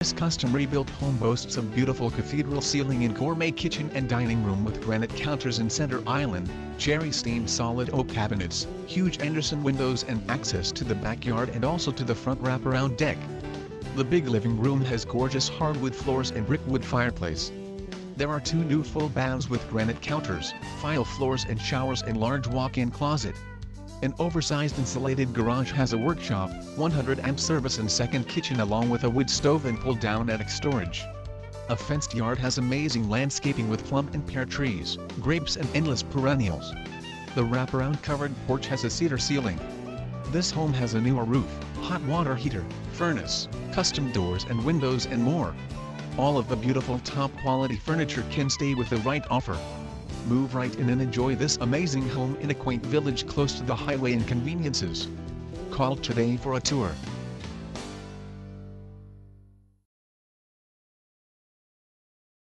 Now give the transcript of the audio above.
This custom rebuilt home boasts a beautiful cathedral ceiling and gourmet kitchen and dining room with granite counters in center island, cherry-stained solid oak cabinets, huge Andersen windows and access to the backyard and also to the front wraparound deck. The big living room has gorgeous hardwood floors and brickwood fireplace. There are two new full baths with granite counters, tile floors and showers and large walk-in closet. An oversized insulated garage has a workshop, 100 amp service and second kitchen along with a wood stove and pull-down attic storage. A fenced yard has amazing landscaping with plum and pear trees, grapes and endless perennials. The wraparound covered porch has a cedar ceiling. This home has a newer roof, hot water heater, furnace, custom doors and windows and more. All of the beautiful top quality furniture can stay with the right offer. Move right in and enjoy this amazing home in a quaint village close to the highway and conveniences. Call today for a tour.